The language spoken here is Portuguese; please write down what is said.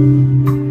Música